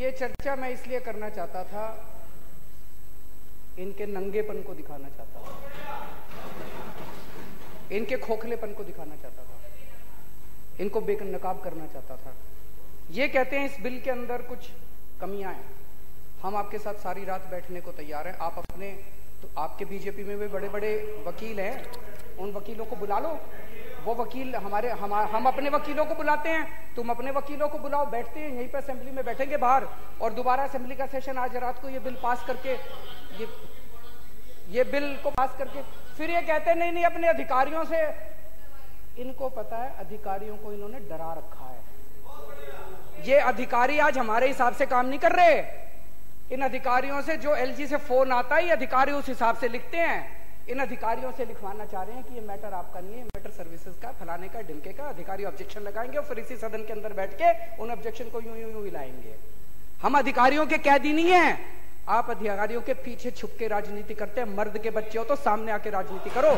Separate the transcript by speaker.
Speaker 1: ये चर्चा मैं इसलिए करना चाहता था, इनके नंगेपन को दिखाना चाहता था। इनके खोखलेपन को दिखाना चाहता था। इनको बेनकाब करना चाहता था। ये कहते हैं इस बिल के अंदर कुछ कमियाँ हैं। हम आपके साथ सारी रात बैठने को तैयार हैं। आप अपने तो आपके बीजेपी में भी बड़े बड़े वकील हैं। उन वकीलों को बुला लो। वो वकील हमारे, हम हम अपने वकीलों को बुलाते हैं। तुम अपने वकीलों को बुलाओ, बैठते हैं, यहीं पर असेंबली में बैठेंगे बाहर। और दोबारा असेंबली का सेशन आज रात को ये बिल पास करके, ये ये बिल को पास करके, फिर ये कहते नहीं नहीं, अपने अधिकारियों से। इनको पता है, अधिकारियों को इन्होंने डरा रखा है। ये अधिकारी आज हमारे हिसाब से काम नहीं कर रहे। इन अधिकारियों से जो एलजी से फ़ोन आता है, ये अधिकारी उस हिसाब से लिखते हैं। इन अधिकारियों से लिखवाना चाह रहे हैं कि ये मैटर आपका नहीं है मैटर सर्विसेज़ का, फलाने का डिमके का अधिकारी ऑब्जेक्शन लगाएँगे और फिर इसी सदन के अंदर बैठ के उन ऑब्जेक्शन को यूँ यूँ यूँ हिलाएँगे हम अधिकारियों के कैदी नहीं है। आप अधिकारियों के पीछे छुप के राजनीति करते हैं, मर्द के बच्चे हो तो सामने आके राजनीति करो।